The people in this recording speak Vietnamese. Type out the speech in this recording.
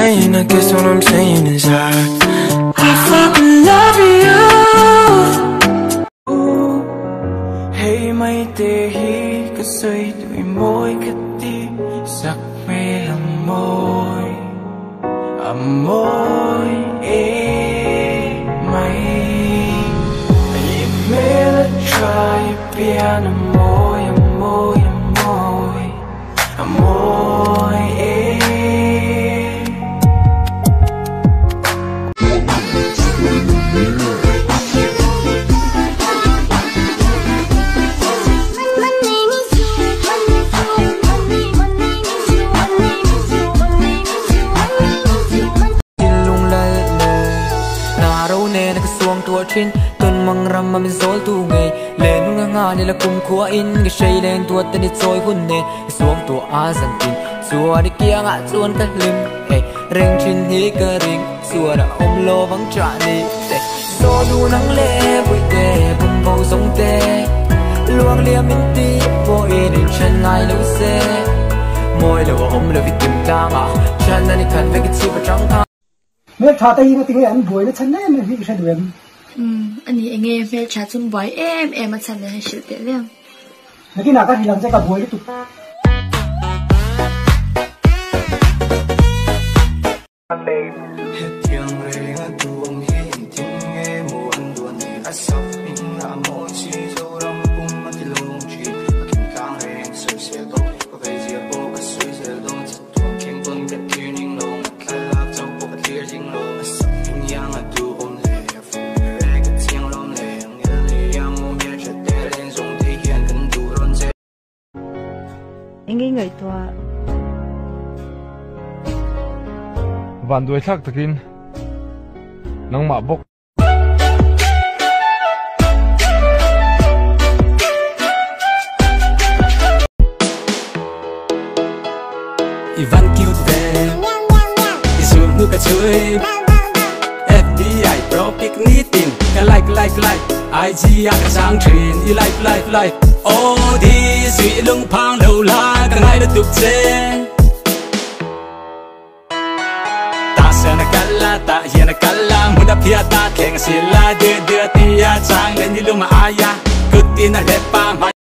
saying, I guess what I'm saying is I I fucking love you. Hey mây tê hi Cứ xây đôi môi cất đi Sắc mê ầm môi Ầm môi ê mây mê là try piano môi ตัวชินต้นมังรำมันเป็นโซลตูไงเลนนุ่งงานนี่ละกุมขัวอินก็ใช้เลนตัวแต่นี่ซอยหุ่นเนกระสวงตัวอาสันตินสัวดิเกียงอ่ะส่วนกันลิมเอ้เร่งชินฮีกระริงสัวดะอมโลบังจานีเตโซดูนังเล่บุยเตบุมโบสงเตลวงเลียมินตีโบอีนึงฉันไงรู้เซมวยเลยว่าอมเลยวิติมจางอ่ะฉันนั่นนี่คันเวกิชีพจังทา Nếu thọ tay nó tiếng anh buổi nó chân này mình hiểu sao được อืม อันนี้เองเองเฟซชาจุนบ่อ Ừ, anh ấy anh em phải trả chung bói em em mà chẳng là hay sự tiện liền. Thế khi nào các thì làm ra cả buổi đấy tụt. Engei ngai tua van đuôi thắc takin nang ma bok Ivan cute Isu nu ka chui FBI pro pick ni tin Ka like like like ai à, chi ăn sang trên y lại lại lại ô, đi suy lưng phang, đầu la càng ai đã tục chế ta sẽ na cala ta hiền na cala muốn đáp hiền ta, khen xin la